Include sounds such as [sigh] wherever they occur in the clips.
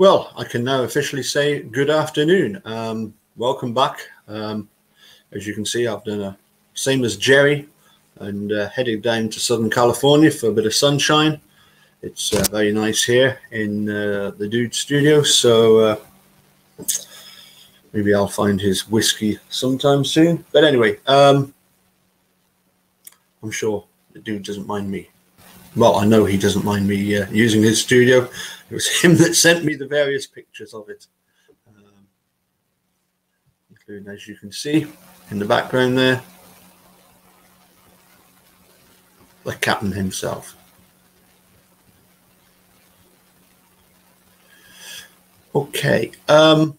Well, I can now officially say good afternoon. Um, welcome back. Um, as you can see, I've done a same as Jerry and uh, headed down to Southern California for a bit of sunshine. It's uh, very nice here in uh, the Dude Studio, so uh, maybe I'll find his whiskey sometime soon. But anyway, um, I'm sure the dude doesn't mind me well, I know he doesn't mind me uh, using his studio. It was [laughs] him that sent me the various pictures of it, um, including, as you can see in the background there, the captain himself. Okay. Um,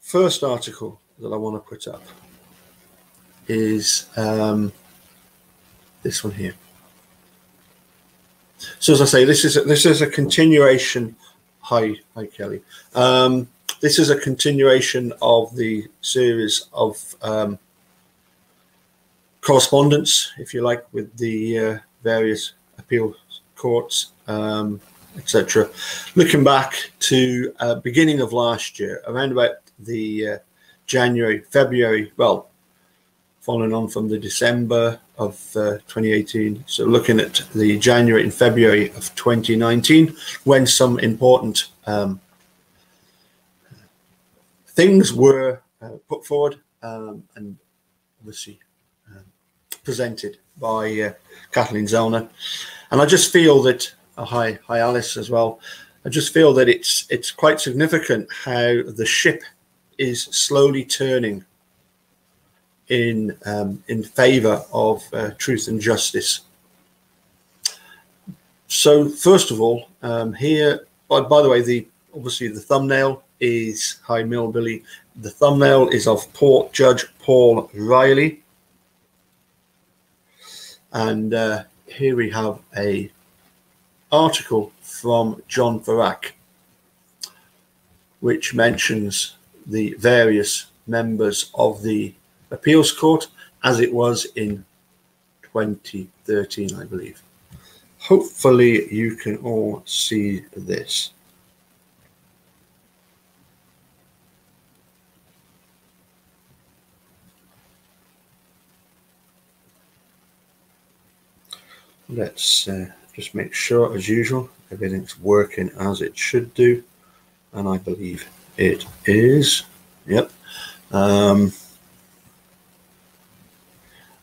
first article that I want to put up is. Um, this one here. So as I say, this is a, this is a continuation. Hi, hi, Kelly. Um, this is a continuation of the series of um, correspondence, if you like, with the uh, various appeal courts, um, etc. Looking back to uh, beginning of last year, around about the uh, January, February, well, following on from the December of uh, 2018. So looking at the January and February of 2019, when some important um, things were uh, put forward um, and obviously um, presented by uh, Kathleen Zellner. And I just feel that, uh, hi, hi Alice as well. I just feel that it's it's quite significant how the ship is slowly turning in um, in favour of uh, truth and justice. So first of all, um, here, by, by the way, the obviously the thumbnail is Hi Millbilly. The thumbnail is of Port Judge Paul Reilly, and uh, here we have a article from John Ferak, which mentions the various members of the appeals court as it was in 2013, I believe. Hopefully you can all see this. Let's uh, just make sure, as usual, everything's working as it should do. And I believe it is. Yep. Um,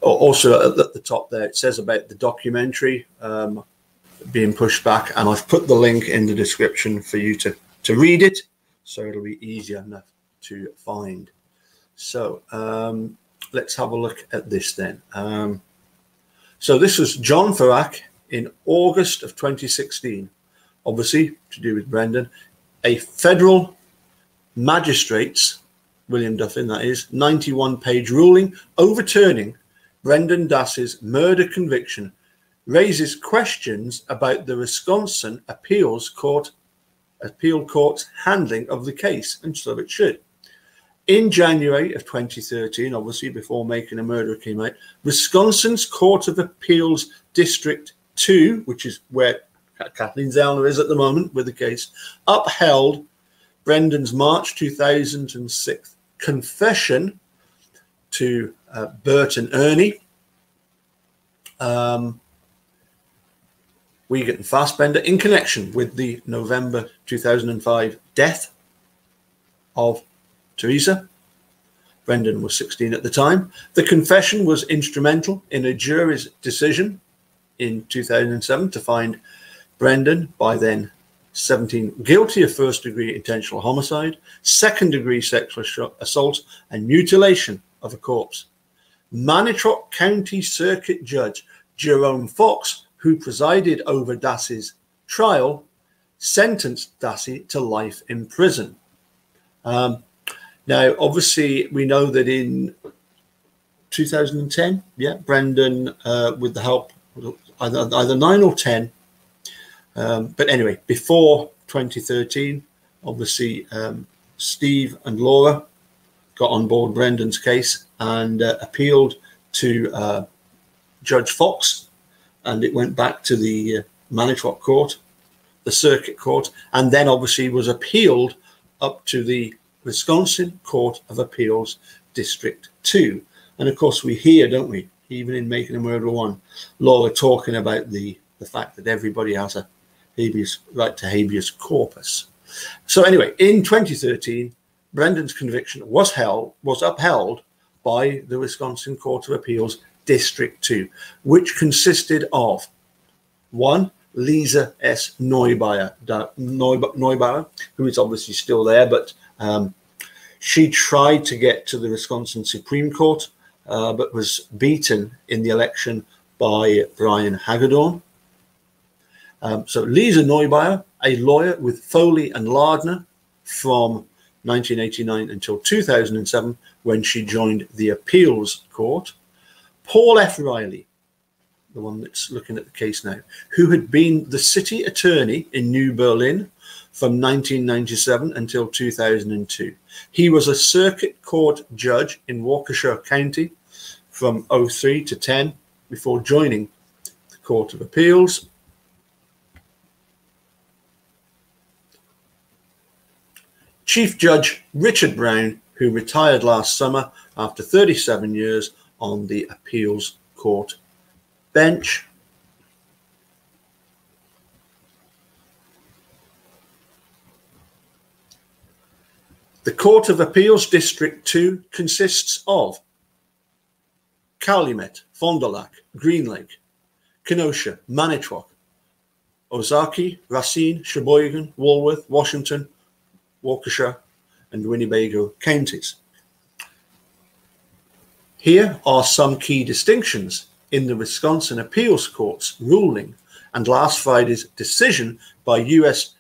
also at the top there it says about the documentary um, being pushed back and i've put the link in the description for you to to read it so it'll be easier enough to find. So um, let's have a look at this then. Um, so this was john Ferak in august of 2016 obviously to do with brendan a federal magistrates william duffin that is 91 page ruling overturning Brendan Dassey's murder conviction raises questions about the Wisconsin Appeals Court appeal court's handling of the case, and so it should. In January of 2013, obviously before making a murder came out, Wisconsin's Court of Appeals District 2, which is where Kathleen Zellner is at the moment with the case, upheld Brendan's March 2006 confession to uh, Bert and Ernie, um, and Fassbender in connection with the November 2005 death of Teresa. Brendan was 16 at the time. The confession was instrumental in a jury's decision in 2007 to find Brendan, by then 17, guilty of first degree intentional homicide, second degree sexual assault, and mutilation of a corpse. Manitowoc County Circuit Judge Jerome Fox, who presided over Dassey's trial, sentenced Dassey to life in prison. Um, now, obviously, we know that in 2010, yeah, Brendan, uh, with the help either, either nine or 10, um, but anyway, before 2013, obviously, um, Steve and Laura got on board Brendan's case and uh, appealed to uh, Judge Fox, and it went back to the uh, Manitowoc Court the circuit court, and then obviously was appealed up to the Wisconsin Court of Appeals, District 2. And of course, we hear, don't we, even in Making a Murder One, Laura talking about the, the fact that everybody has a habeas right to habeas corpus. So anyway, in 2013, Brendan's conviction was held was upheld by the Wisconsin Court of Appeals District 2, which consisted of one, Lisa S. Neubauer, Neubauer, who is obviously still there, but um, she tried to get to the Wisconsin Supreme Court, uh, but was beaten in the election by Brian Hagedorn. Um, so Lisa Neubauer, a lawyer with Foley and Lardner from 1989 until 2007, when she joined the appeals court. Paul F. Reilly, the one that's looking at the case now, who had been the city attorney in New Berlin from 1997 until 2002. He was a circuit court judge in Waukesha County from 03 to 10 before joining the Court of Appeals. Chief Judge Richard Brown, who retired last summer after 37 years on the appeals court bench. The Court of Appeals District 2 consists of Calumet, Fond du Lac, Green Lake, Kenosha, Manitowoc, Ozaukee, Racine, Sheboygan, Walworth, Washington, Waukesha, and Winnebago counties. Here are some key distinctions in the Wisconsin Appeals Court's ruling and last Friday's decision by U.S.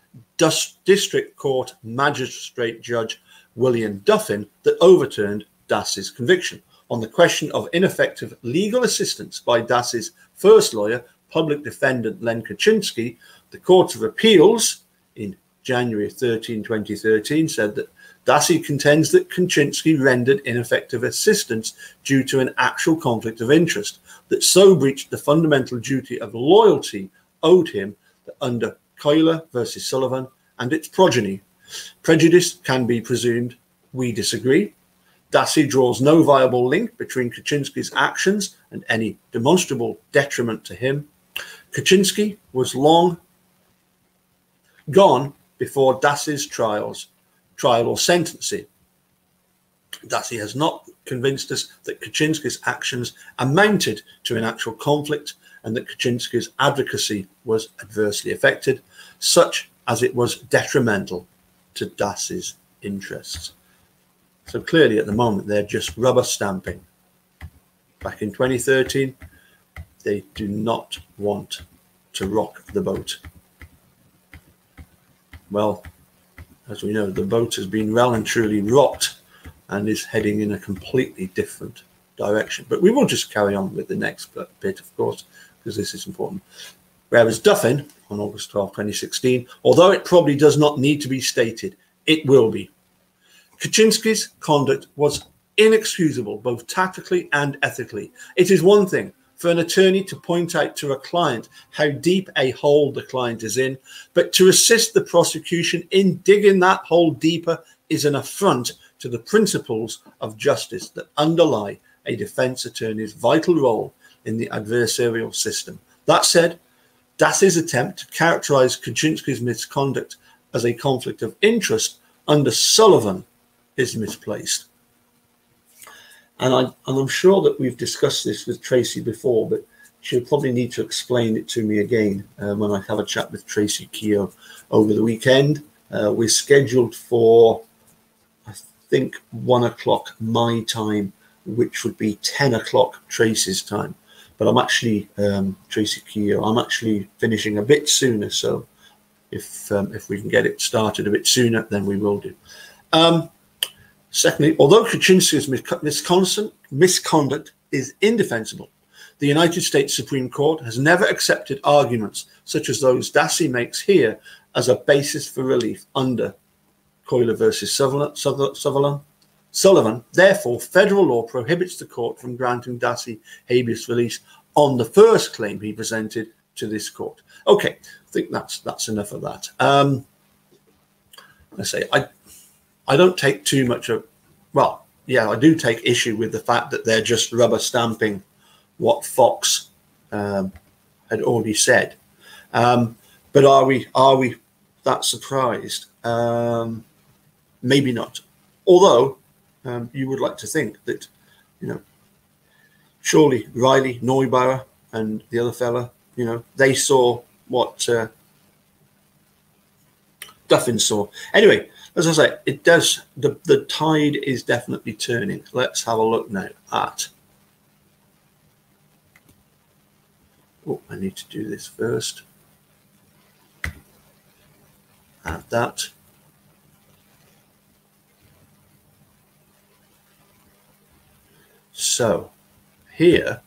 District Court Magistrate Judge William Duffin that overturned Dassey's conviction on the question of ineffective legal assistance by Dassey's first lawyer, public defendant Len Kachinsky. The Court of Appeals in January 13, 2013, said that Dassey contends that Kachinsky rendered ineffective assistance due to an actual conflict of interest that so breached the fundamental duty of loyalty owed him that under Cuyler versus Sullivan and its progeny, prejudice can be presumed. We disagree. Dassey draws no viable link between Kachinsky's actions and any demonstrable detriment to him. Kachinsky was long gone before Dassey's trials, trial or sentencing. Dassey has not convinced us that Kachinsky's actions amounted to an actual conflict and that Kachinsky's advocacy was adversely affected, such as it was detrimental to Dassey's interests. So clearly, at the moment, they're just rubber stamping. Back in 2013, they do not want to rock the boat. Well, as we know, the boat has been well and truly rocked and is heading in a completely different direction. But we will just carry on with the next bit, of course, because this is important. Whereas Duffin, on August 12, 2016, although it probably does not need to be stated, it will be. Kachinsky's conduct was inexcusable, both tactically and ethically. It is one thing for an attorney to point out to a client how deep a hole the client is in, but to assist the prosecution in digging that hole deeper is an affront to the principles of justice that underlie a defense attorney's vital role in the adversarial system. That said, Dassey's attempt to characterize Kachinsky's misconduct as a conflict of interest under Sullivan is misplaced. And, I, and I'm sure that we've discussed this with Tracy before, but she'll probably need to explain it to me again uh, when I have a chat with Tracy Keogh over the weekend. Uh, we're scheduled for, I think, one o'clock my time, which would be 10 o'clock Tracy's time. But I'm actually, um, Tracy Keogh, I'm actually finishing a bit sooner. So if, um, if we can get it started a bit sooner, then we will do. Um, Secondly, although Kachinsky's misconduct is indefensible, the United States Supreme Court has never accepted arguments such as those Dassey makes here as a basis for relief under Cuyler versus Sutherland. Sullivan. Therefore, federal law prohibits the court from granting Dassey habeas release on the first claim he presented to this court. Okay, I think that's that's enough of that. Um, I say I I don't take too much of well, yeah, I do take issue with the fact that they're just rubber stamping what Fox um, had already said. Um, but are we are we that surprised? Um, maybe not. Although um, you would like to think that you know surely Reilly Neubauer and the other fella, you know, they saw what uh, Duffin saw. Anyway, as I say, it does the the tide is definitely turning. Let's have a look now at. Oh, I need to do this first. Add that. So here,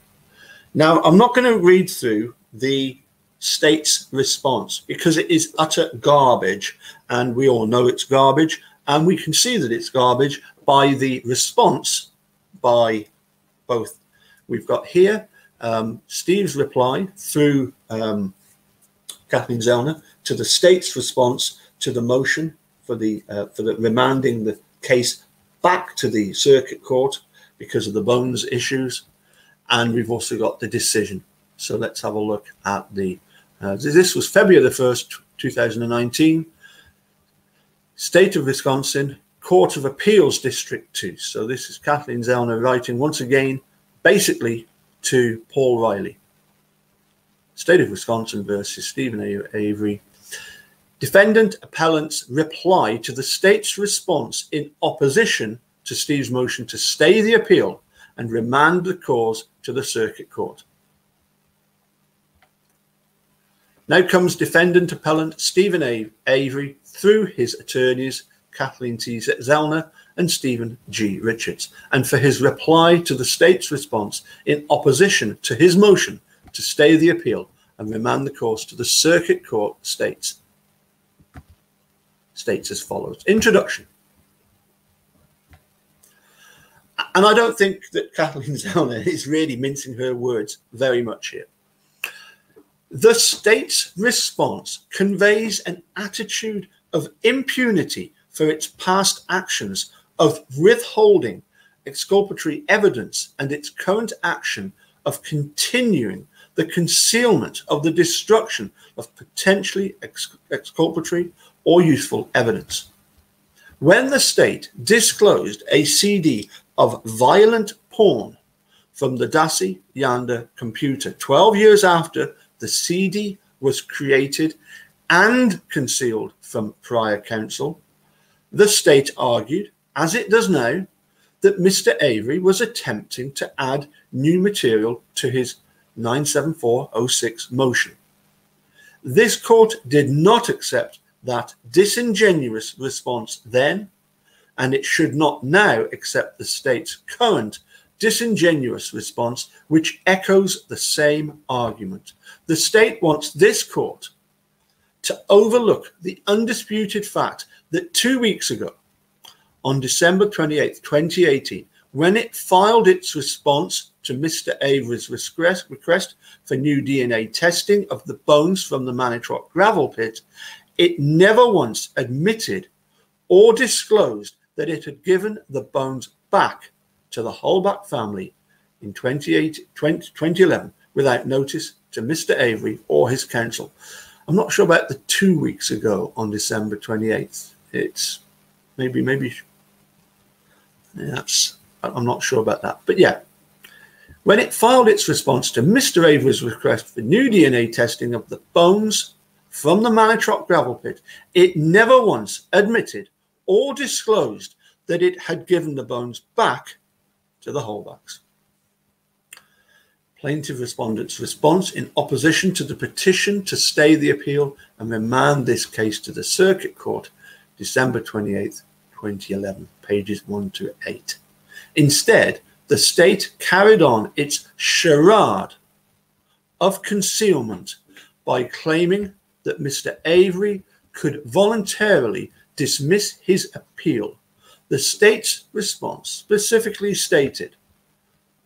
now I'm not going to read through the state's response because it is utter garbage and we all know it's garbage and we can see that it's garbage by the response by both. We've got here um, Steve's reply through um, Kathleen Zellner to the state's response to the motion for the uh, for the remanding the case back to the circuit court because of the bones issues. And we've also got the decision. So let's have a look at the uh, this was February the 1st, 2019. State of Wisconsin, Court of Appeals District 2. So this is Kathleen Zellner writing once again, basically to Paul Reilly. State of Wisconsin versus Steven Avery. Defendant appellant's reply to the state's response in opposition to Steve's motion to stay the appeal and remand the cause to the circuit court. Now comes defendant appellant Steven Avery through his attorneys Kathleen T. Zellner and Stephen G. Richards, and for his reply to the state's response in opposition to his motion to stay the appeal and remand the cause to the circuit court states. States as follows. Introduction. And I don't think that Kathleen [laughs] Zellner is really mincing her words very much here. The state's response conveys an attitude of impunity for its past actions, of withholding exculpatory evidence, and its current action of continuing the concealment of the destruction of potentially exculpatory or useful evidence. When the state disclosed a CD of violent porn from the Dassey Janda computer 12 years after the CD was created and concealed from prior counsel. The state argued, as it does now, that Mr. Avery was attempting to add new material to his 97406 motion. This court did not accept that disingenuous response then, and it should not now accept the state's current disingenuous response, which echoes the same argument. The state wants this court to overlook the undisputed fact that two weeks ago, on December 28, 2018, when it filed its response to Mr. Avery's request, for new DNA testing of the bones from the Manitowoc gravel pit, it never once admitted or disclosed that it had given the bones back to the Halbach family in 20, 2011 without notice to Mr. Avery or his counsel. I'm not sure about the two weeks ago on December 28th. It's maybe, maybe yeah, that's, I'm not sure about that. But yeah, when it filed its response to Mr. Avery's request for new DNA testing of the bones from the Manitowoc gravel pit, it never once admitted or disclosed that it had given the bones back to the Halbachs. Plaintiff respondent's response in opposition to the petition to stay the appeal and remand this case to the Circuit Court, December 28, 2011, pages 1 to 8. Instead, the state carried on its charade of concealment by claiming that Mr. Avery could voluntarily dismiss his appeal the state's response specifically stated,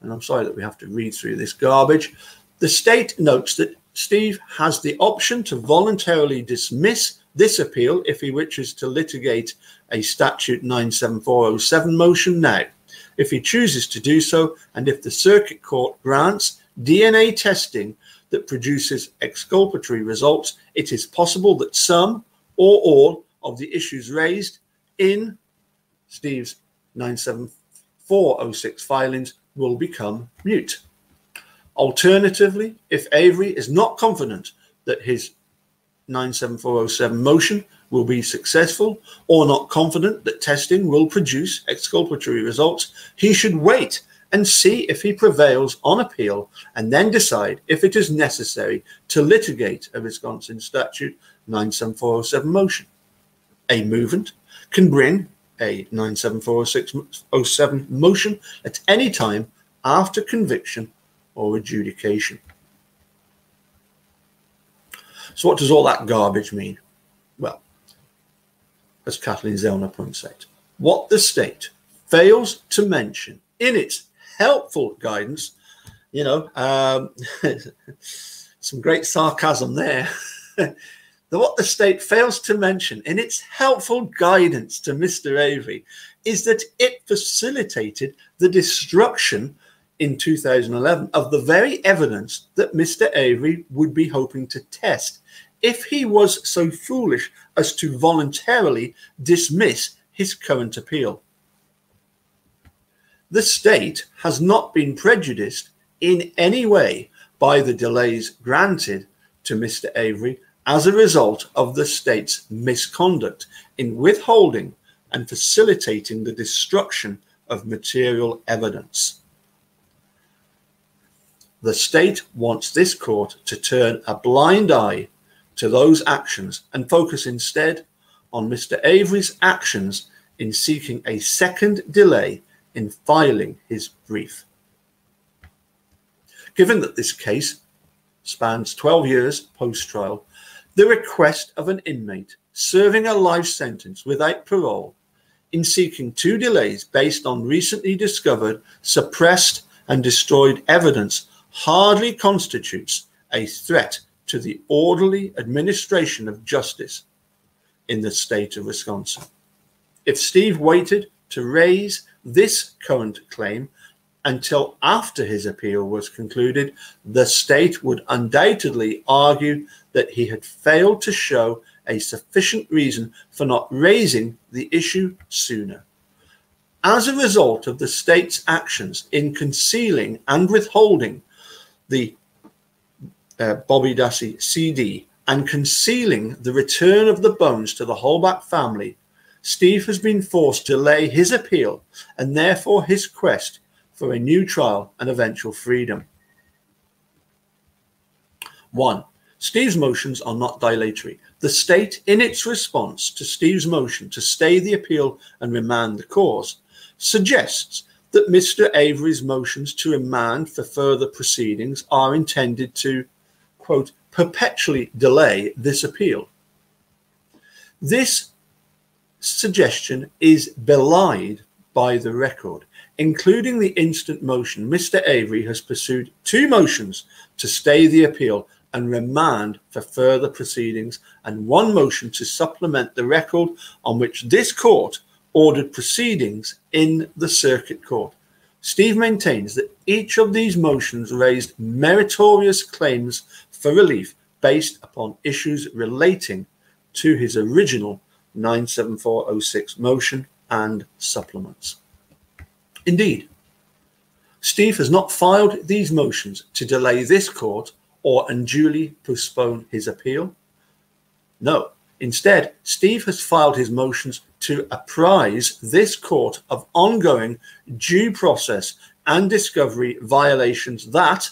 and I'm sorry that we have to read through this garbage, the state notes that Steve has the option to voluntarily dismiss this appeal if he wishes to litigate a statute 97407 motion now. If he chooses to do so, and if the circuit court grants DNA testing that produces exculpatory results, it is possible that some or all of the issues raised in Steve's 97406 filings will become mute. Alternatively, if Avery is not confident that his 97407 motion will be successful or not confident that testing will produce exculpatory results, he should wait and see if he prevails on appeal and then decide if it is necessary to litigate a Wisconsin statute 97407 motion. A movement can bring a 97407 motion at any time after conviction or adjudication. So, what does all that garbage mean? Well, as Kathleen Zellner points out, what the state fails to mention in its helpful guidance, you know, um, [laughs] some great sarcasm there. [laughs] what the state fails to mention in its helpful guidance to Mr. Avery is that it facilitated the destruction in 2011 of the very evidence that Mr. Avery would be hoping to test if he was so foolish as to voluntarily dismiss his current appeal. The state has not been prejudiced in any way by the delays granted to Mr. Avery as a result of the state's misconduct in withholding and facilitating the destruction of material evidence. The state wants this court to turn a blind eye to those actions and focus instead on Mr. Avery's actions in seeking a second delay in filing his brief. Given that this case spans 12 years post trial, the request of an inmate serving a life sentence without parole in seeking two delays based on recently discovered, suppressed, and destroyed evidence hardly constitutes a threat to the orderly administration of justice in the state of Wisconsin. If Steve waited to raise this current claim until after his appeal was concluded, the state would undoubtedly argue that he had failed to show a sufficient reason for not raising the issue sooner. As a result of the state's actions in concealing and withholding the uh, Bobby Dassey CD and concealing the return of the bones to the Halbach family, Steve has been forced to lay his appeal and therefore his quest for a new trial and eventual freedom. One, Steve's motions are not dilatory. The state, in its response to Steve's motion to stay the appeal and remand the cause, suggests that Mr. Avery's motions to remand for further proceedings are intended to, quote, perpetually delay this appeal. This suggestion is belied by the record, including the instant motion. Mr. Avery has pursued two motions to stay the appeal and remand for further proceedings, and one motion to supplement the record on which this court ordered proceedings in the circuit court. Steve maintains that each of these motions raised meritorious claims for relief based upon issues relating to his original 97406 motion and supplements. Indeed, Steve has not filed these motions to delay this court or unduly postpone his appeal. No, instead, Steve has filed his motions to apprise this court of ongoing due process and discovery violations that,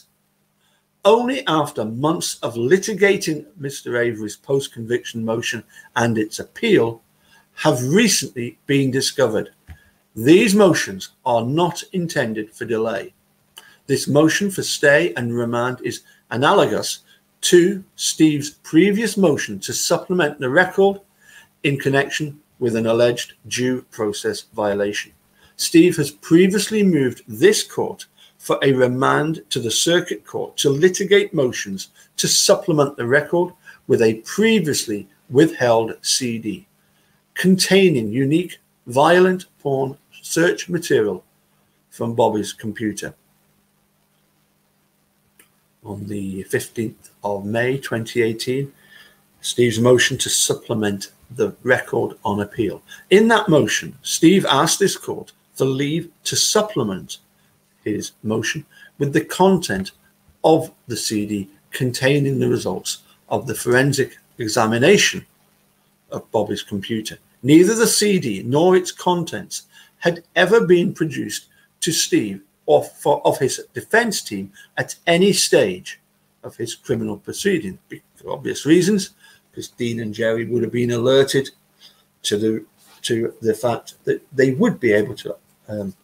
only after months of litigating Mr. Avery's post conviction motion and its appeal, have recently been discovered. These motions are not intended for delay. This motion for stay and remand is analogous to Steve's previous motion to supplement the record in connection with an alleged due process violation. Steve has previously moved this court for a remand to the Circuit Court to litigate motions to supplement the record with a previously withheld CD containing unique violent porn search material from Bobby's computer. On the 15th of May 2018, Steve's motion to supplement the record on appeal. In that motion, Steve asked this court for leave to supplement his motion with the content of the CD containing the results of the forensic examination of Bobby's computer. Neither the CD nor its contents had ever been produced to Steve or for, of his defense team at any stage of his criminal proceeding for obvious reasons because Dean and Jerry would have been alerted to the to the fact that they would be able to um,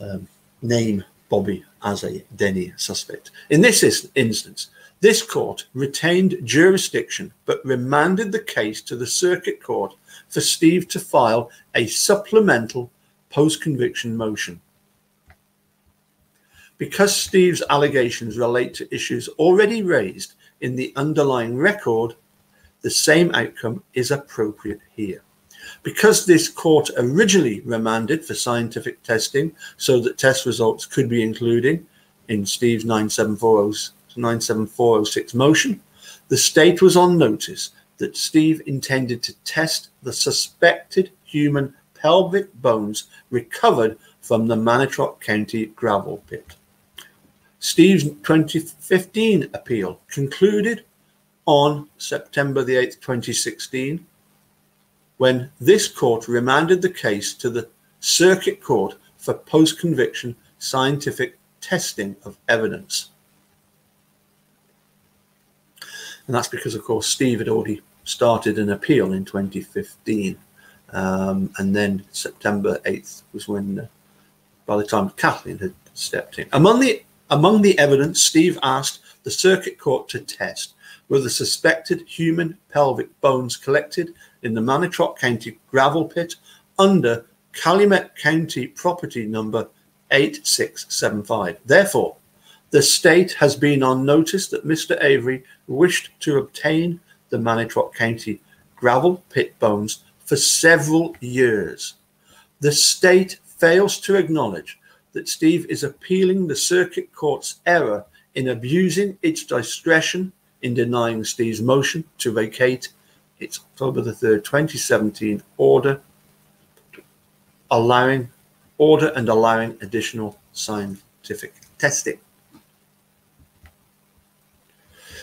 um, name Bobby as a Denny suspect. In this instance, this court retained jurisdiction but remanded the case to the circuit court for Steve to file a supplemental post conviction motion. Because Steve's allegations relate to issues already raised in the underlying record, the same outcome is appropriate here. Because this court originally remanded for scientific testing so that test results could be included in Steve's 97406 motion, the state was on notice that Steve intended to test the suspected human pelvic bones recovered from the Manitowoc County gravel pit. Steve's 2015 appeal concluded on September the 8th, 2016, when this court remanded the case to the Circuit Court for post conviction scientific testing of evidence. And that's because, of course, Steve had already started an appeal in 2015. Um, and then September 8th was when, uh, by the time Kathleen had stepped in. Among the, among the evidence, Steve asked the Circuit Court to test were the suspected human pelvic bones collected in the Manitowoc County gravel pit under Calumet County property number 8675. Therefore, the state has been on notice that Mr. Avery wished to obtain the Manitowoc County gravel pit bones for several years. The state fails to acknowledge that Steve is appealing the circuit court's error in abusing its discretion in denying Steve's motion to vacate its October the 3rd, 2017 order, allowing order and allowing additional scientific testing.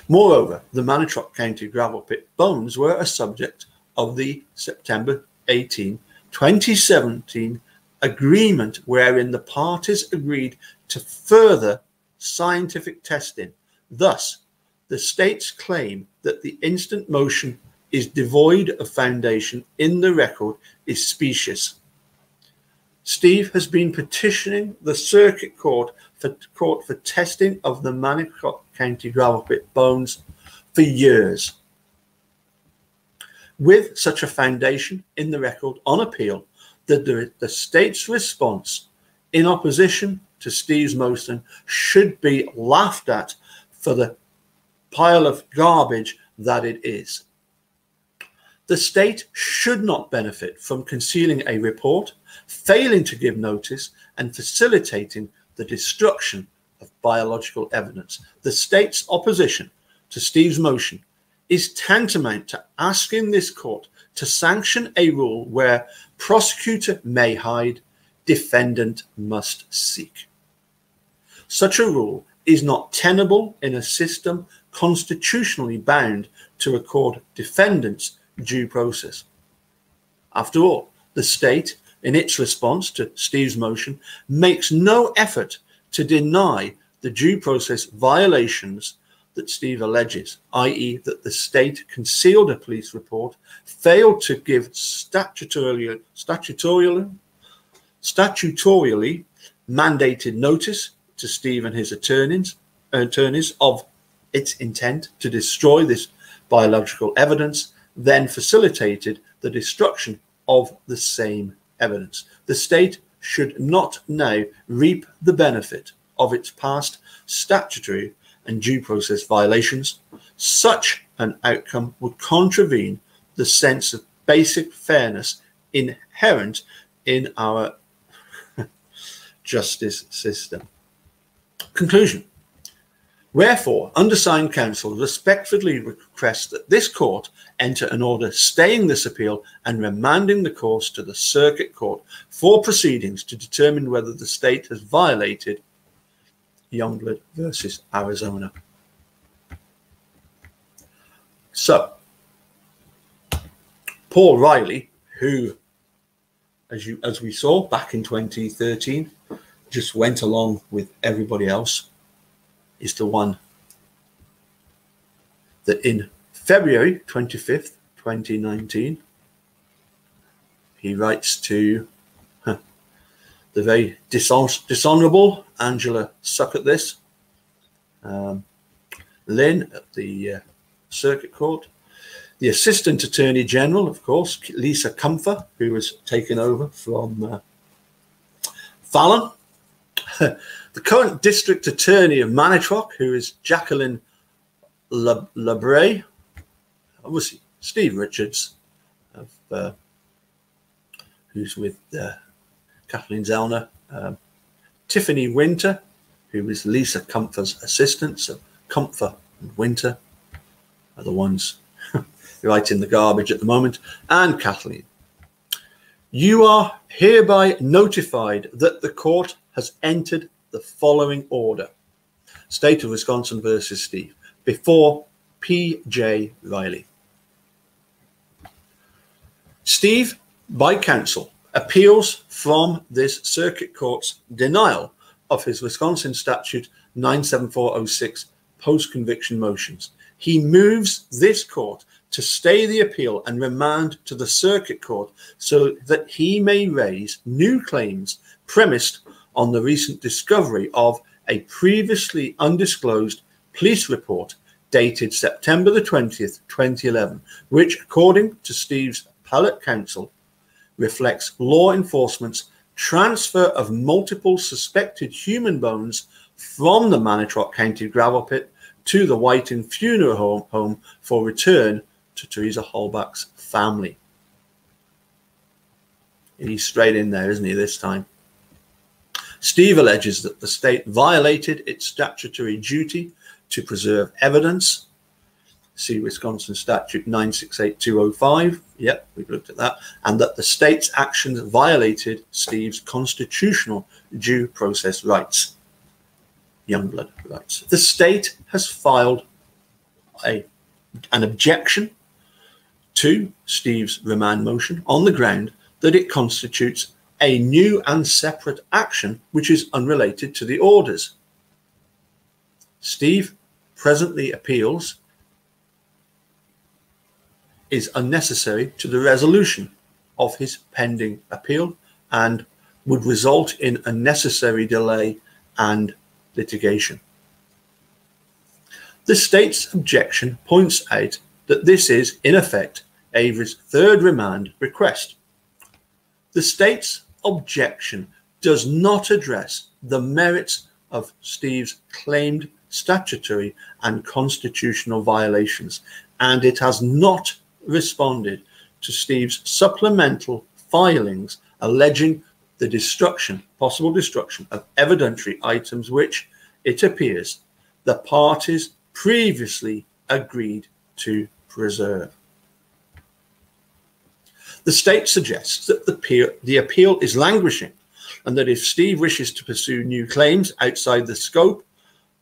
Moreover, the Manitowoc County gravel pit bones were a subject of the September 18, 2017 agreement wherein the parties agreed to further scientific testing. Thus, the state's claim that the instant motion is devoid of foundation in the record is specious. Steve has been petitioning the circuit court for court for testing of the Manitowoc County gravel pit bones for years. With such a foundation in the record on appeal, the, the state's response in opposition to Steve's motion should be laughed at for the pile of garbage that it is. The state should not benefit from concealing a report, failing to give notice, and facilitating the destruction of biological evidence. The state's opposition to Steve's motion is tantamount to asking this court to sanction a rule where prosecutor may hide, defendant must seek. Such a rule is not tenable in a system constitutionally bound to accord defendants due process. After all, the state, in its response to Steve's motion, makes no effort to deny the due process violations that Steve alleges, i.e., that the state concealed a police report, failed to give statutorily, statutorily, statutorily mandated notice to Steve and his attorneys, attorneys of its intent to destroy this biological evidence then facilitated the destruction of the same evidence. The state should not now reap the benefit of its past statutory and due process violations, such an outcome would contravene the sense of basic fairness inherent in our [laughs] justice system. Conclusion. Wherefore, undersigned counsel respectfully requests that this court enter an order staying this appeal and remanding the cause to the circuit court for proceedings to determine whether the state has violated Youngblood versus Arizona. So, Paul Reilly, who, as you as we saw back in 2013, just went along with everybody else is the one that in February 25th, 2019, he writes to the very dishon- dishonorable Angela Suck at this, um, Lynn at the uh, Circuit Court, the Assistant Attorney General, of course, Lisa Kumfer, who was taken over from uh, Fallon, [laughs] the current district attorney of Manitowoc, who is Jacqueline LaBre, obviously Steve Richards, of, uh, who's with uh, Kathleen Zellner, um, Tiffany Winter, who is Lisa Kumfer's assistant. So Kumfer and Winter are the ones [laughs] writing the garbage at the moment, and Kathleen. You are hereby notified that the court has entered the following order State of Wisconsin versus Steve before P.J. Reilly. Steve, by counsel, appeals from this circuit court's denial of his Wisconsin statute 97406 post conviction motions. He moves this court to stay the appeal and remand to the circuit court so that he may raise new claims premised on the recent discovery of a previously undisclosed police report dated September the 20th, 2011, which, according to Steve's appellate counsel, reflects law enforcement's transfer of multiple suspected human bones from the Manitowoc County gravel pit to the Whiting Funeral Home, for return to Teresa Halbach's family. He's straight in there, isn't he, this time? Steve alleges that the state violated its statutory duty to preserve evidence. See Wisconsin Statute 968205. Yep, we've looked at that. And that the state's actions violated Steve's constitutional due process rights, Youngblood rights. The state has filed a, an objection to Steve's remand motion on the ground that it constitutes a new and separate action which is unrelated to the orders. Steve presently appeals is unnecessary to the resolution of his pending appeal and would result in unnecessary delay and litigation. The state's objection points out that this is, in effect, Avery's third remand request. The state's objection does not address the merits of Steve's claimed statutory and constitutional violations, and it has not responded to Steve's supplemental filings alleging the destruction, possible destruction of evidentiary items which, it appears, the parties previously agreed to preserve. The state suggests that the appeal, the appeal is languishing and that if Steve wishes to pursue new claims outside the scope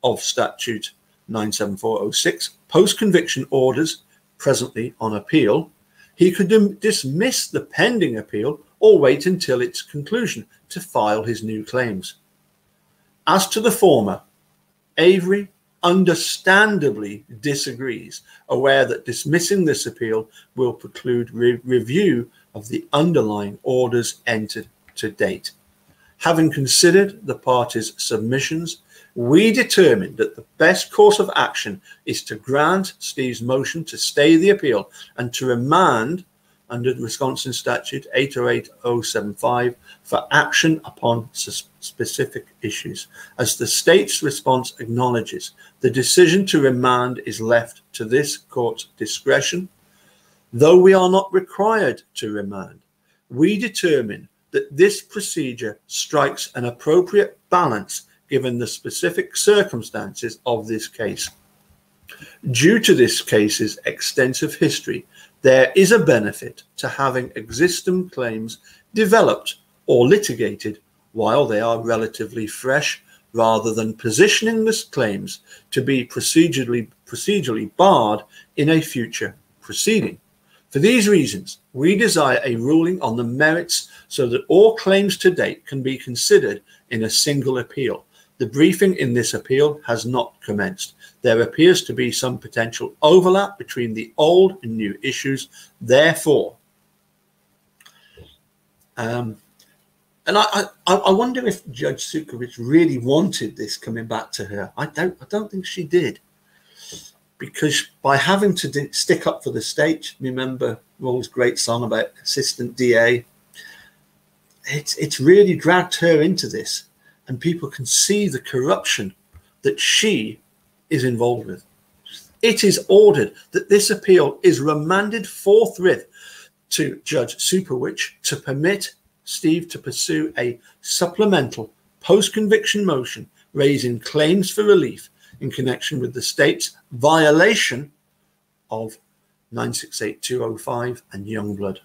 of Statute 97406 post conviction orders presently on appeal, he could dismiss the pending appeal or wait until its conclusion to file his new claims. As to the former, Avery understandably disagrees, aware that dismissing this appeal will preclude re- review of the underlying orders entered to date. Having considered the parties' submissions, we determined that the best course of action is to grant Steve's motion to stay the appeal and to remand under the Wisconsin statute 808075 for action upon specific issues. As the state's response acknowledges, the decision to remand is left to this court's discretion. Though we are not required to remand, we determine that this procedure strikes an appropriate balance given the specific circumstances of this case. Due to this case's extensive history, there is a benefit to having existing claims developed or litigated while they are relatively fresh rather than positioning these claims to be procedurally, procedurally barred in a future proceeding. For these reasons, we desire a ruling on the merits so that all claims to date can be considered in a single appeal. The briefing in this appeal has not commenced. There appears to be some potential overlap between the old and new issues. Therefore, um, and I, I, I wonder if Judge Sutkiewicz really wanted this coming back to her. I don't I don't think she did, because by having to stick up for the state, remember Rawls' great song about assistant DA. It's it's really dragged her into this, and people can see the corruption that she is involved with. It is ordered that this appeal is remanded forthwith to Judge Sutkiewicz to permit Steve to pursue a supplemental post conviction motion raising claims for relief in connection with the state's violation of 968205 and Youngblood.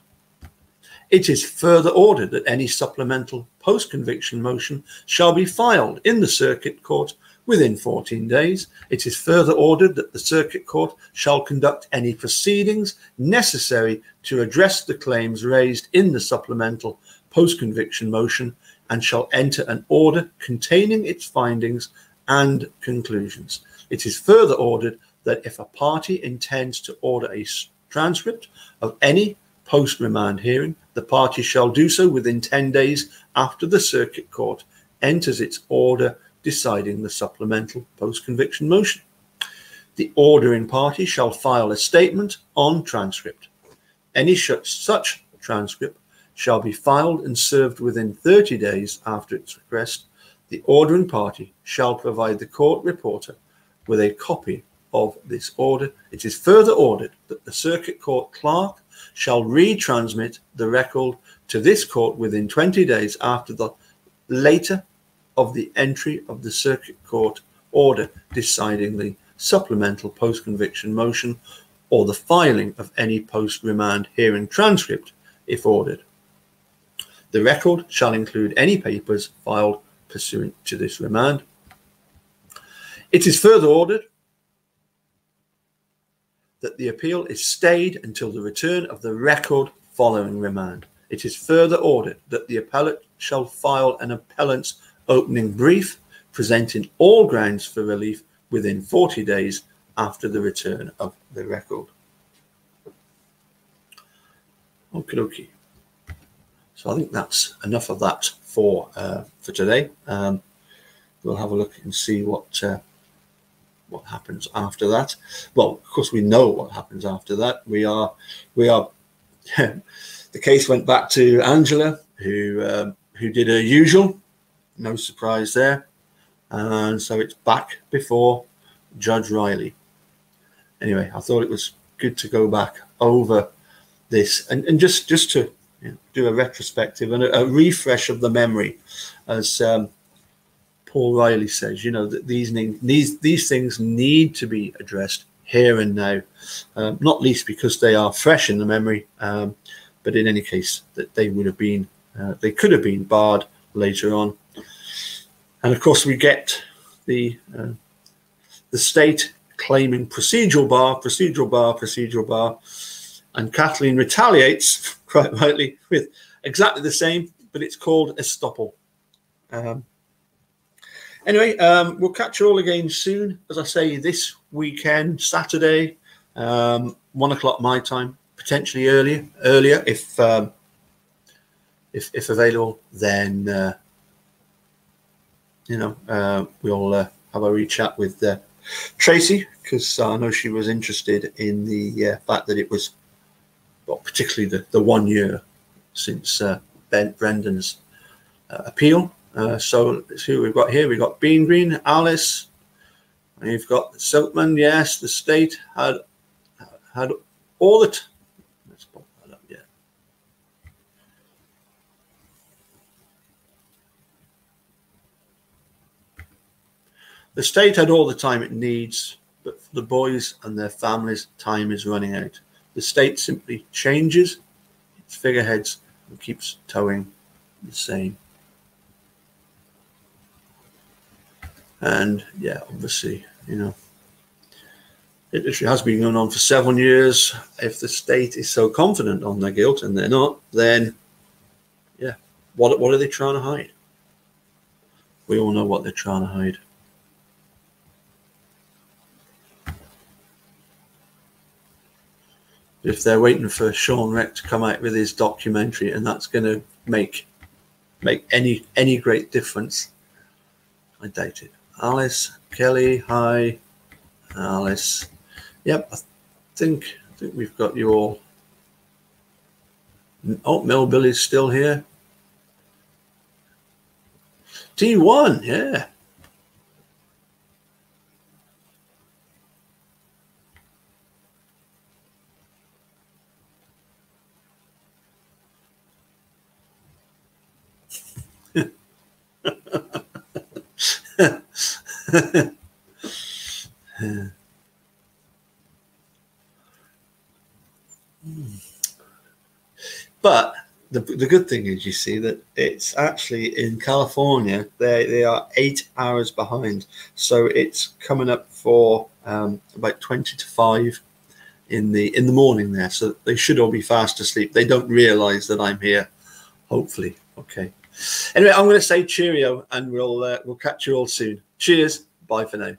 It is further ordered that any supplemental post conviction motion shall be filed in the Circuit Court within 14 days. It is further ordered that the Circuit Court shall conduct any proceedings necessary to address the claims raised in the supplemental post conviction motion and shall enter an order containing its findings and conclusions. It is further ordered that if a party intends to order a transcript of any post remand hearing, the party shall do so within 10 days after the Circuit Court enters its order deciding the supplemental post conviction motion. The ordering party shall file a statement on transcript. Any such transcript shall be filed and served within 30 days after its request. The ordering party shall provide the court reporter with a copy of this order. It is further ordered that the circuit court clerk shall retransmit the record to this court within 20 days after the later of the entry of the circuit court order deciding the supplemental post conviction motion or the filing of any post remand hearing transcript if ordered. The record shall include any papers filed pursuant to this remand. It is further ordered that the appeal is stayed until the return of the record following remand. It is further ordered that the appellate shall file an appellant's opening brief presenting all grounds for relief within 40 days after the return of the record. Okie dokie. So I think that's enough of that for uh, for today. Um, we'll have a look and see what uh, what happens after that. Well, of course, we know what happens after that. We are we are. [laughs] the case went back to Angela, who um, who did her usual. No surprise there, and so it's back before Judge Reilly. Anyway, I thought it was good to go back over this and, and just just to you know, do a retrospective and a, a, refresh of the memory, as um, Paul Reilly says. You know that these these these things need to be addressed here and now, um, not least because they are fresh in the memory. Um, but in any case, that they would have been, uh, they could have been barred later on. And of course, we get the uh, the state claiming procedural bar, procedural bar, procedural bar, and Kathleen retaliates [laughs] quite rightly with exactly the same, but it's called estoppel. Um, anyway, um, we'll catch you all again soon. As I say, this weekend, Saturday, um, one o'clock my time, potentially earlier, earlier if um, if if available. Then uh, you know uh, we'll uh, have a wee chat with uh, Tracy because I know she was interested in the uh, fact that it was well, particularly the, the one year since uh, ben Brendan's appeal. Uh, so who we've got here. We've got Bean Green, Alice. And you've got Silkman. Yes, the state had had all the. Let's pop that up. Yeah. The state had all the time it needs, but for the boys and their families, time is running out. The state simply changes its figureheads and keeps towing the same. And yeah, obviously, you know, it literally has been going on for seven years. If the state is so confident on their guilt and they're not, then yeah, what what are they trying to hide? We all know what they're trying to hide. If they're waiting for Shawn Rech to come out with his documentary and that's going to make make any any great difference, I doubt it. Alice, Kelly, hi. Alice. Yep, I think I think we've got you all. Oh, Mel Billy's still here. T1, yeah. [laughs] [laughs] but the, the good thing is, you see that it's actually in California. They they are eight hours behind, so it's coming up for um, about twenty to five in the in the morning there. So they should all be fast asleep. They don't realise that I'm here. Hopefully, okay. Anyway, I'm going to say cheerio, and we'll uh, we'll catch you all soon. Cheers. Bye for now.